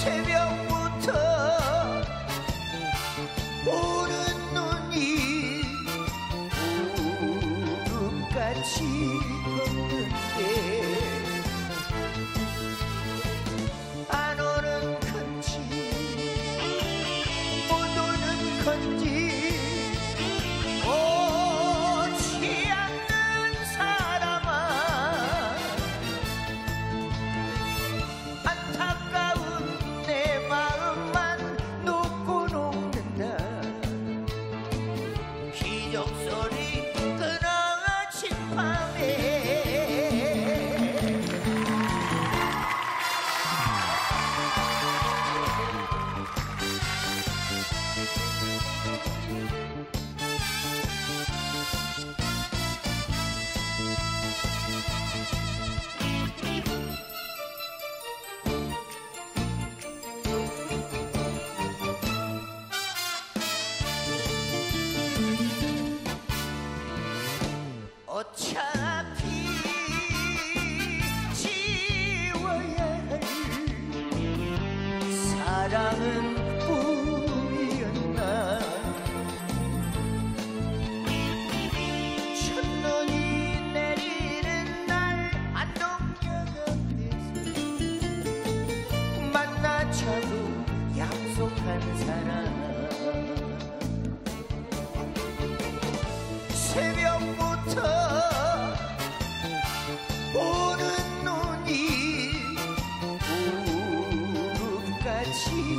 새벽부터 오는 눈이 울음같이 your 어차피 지워야 할 사랑은 꿈이었나? 첫눈이 내리는 날 안동역에서 만나자고 약속한 사람. 새벽 she